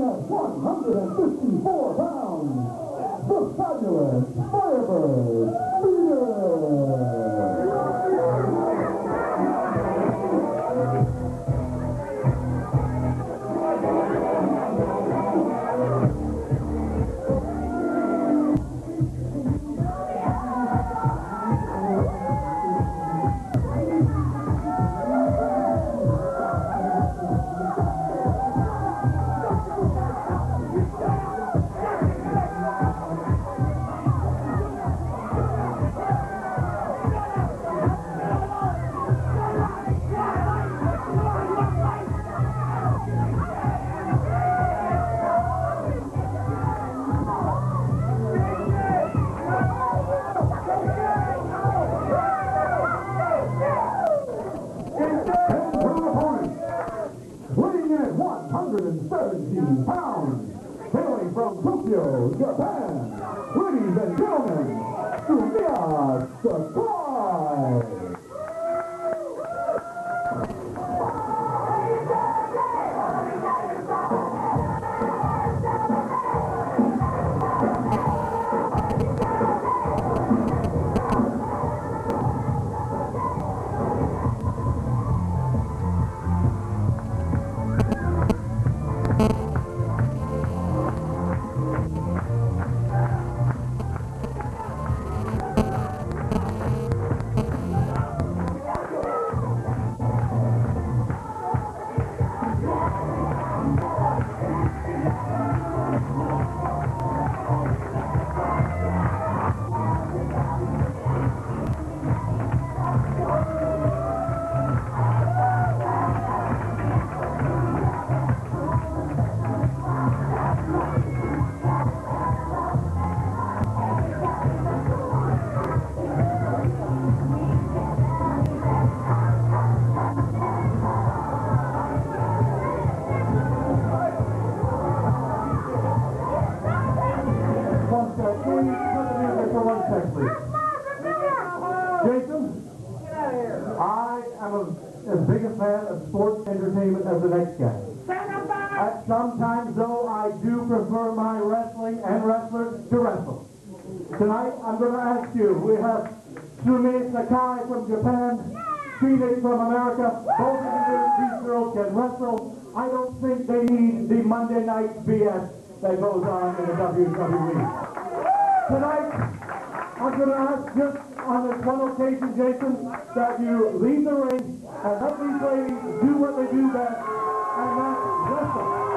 in at 154 pounds, the fabulous Firebird Tokyo, Japan, ladies and gentlemen, of sports entertainment as the next guy. Sometimes, though, I do prefer my wrestling and wrestlers to wrestle. Tonight, I'm going to ask you. We have Sumi Sakai from Japan, Phoenix from America. Both of these girls can wrestle. I don't think they need the Monday night BS that goes on in the WWE. Tonight, I'm going to ask just on this one occasion, Jason, that you leave the ring and let these ladies do what they do best, and that's wrestle.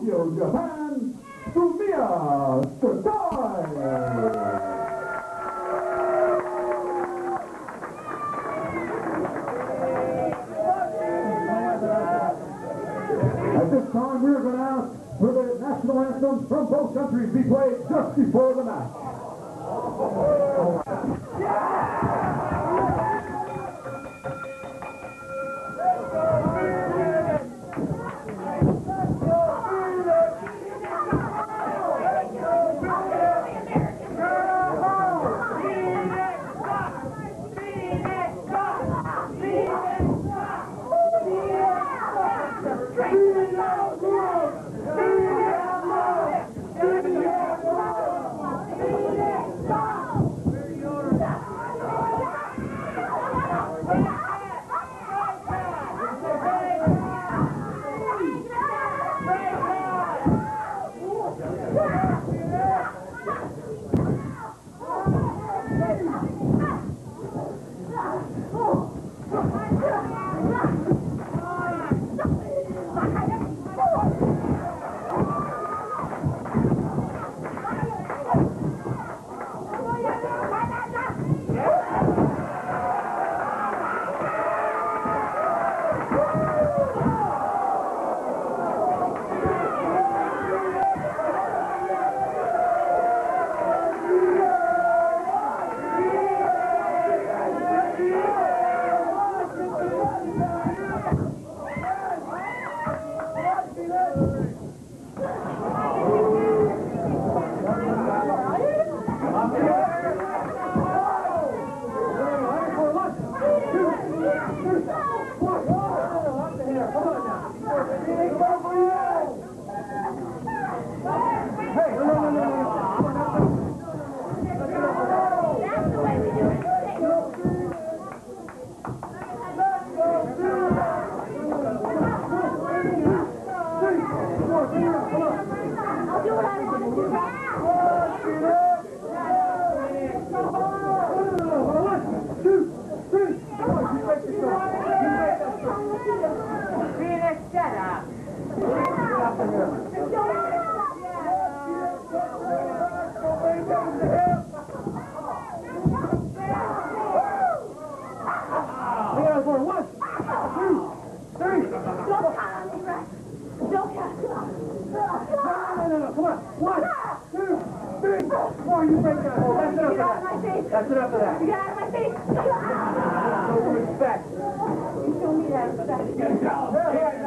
Tokyo, Japan, Sumi Sakai. At this time, we're going to ask for the national anthems from both countries be played just before the match. Show me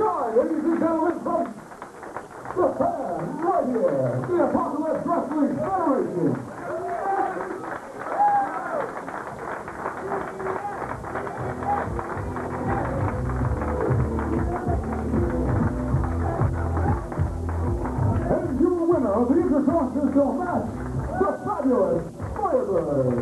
Sakai, ladies and gentlemen, from Japan, right here, the Apocalypse Wrestling Federation. And your winner of the Intercontinental match, the fabulous Firebird